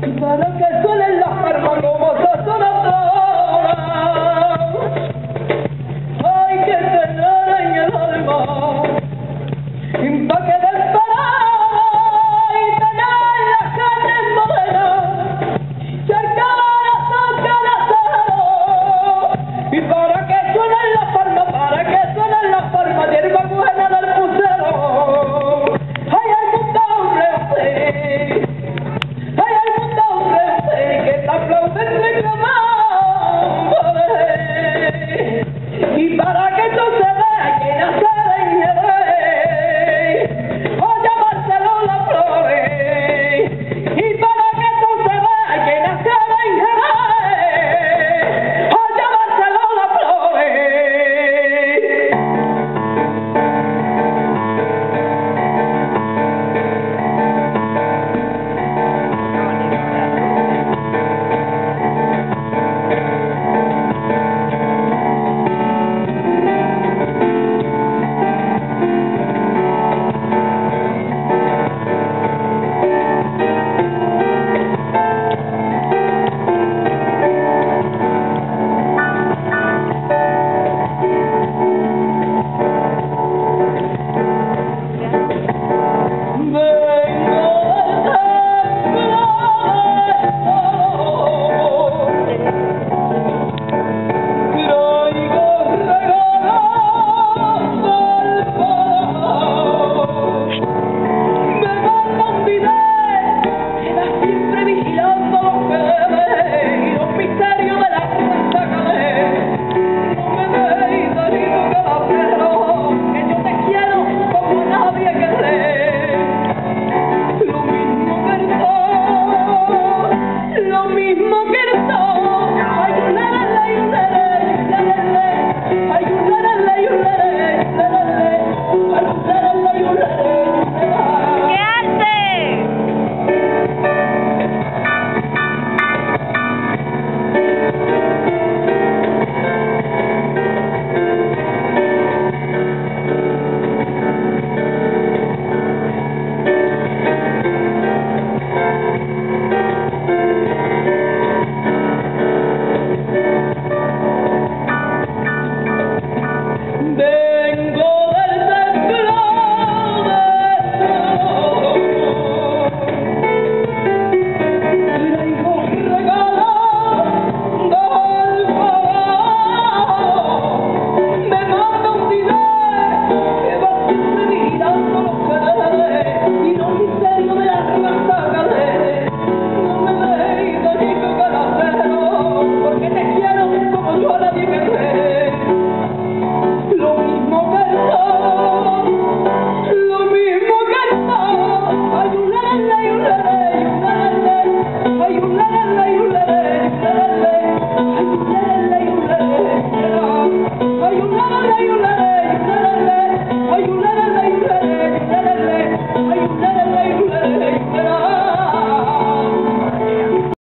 Para que suene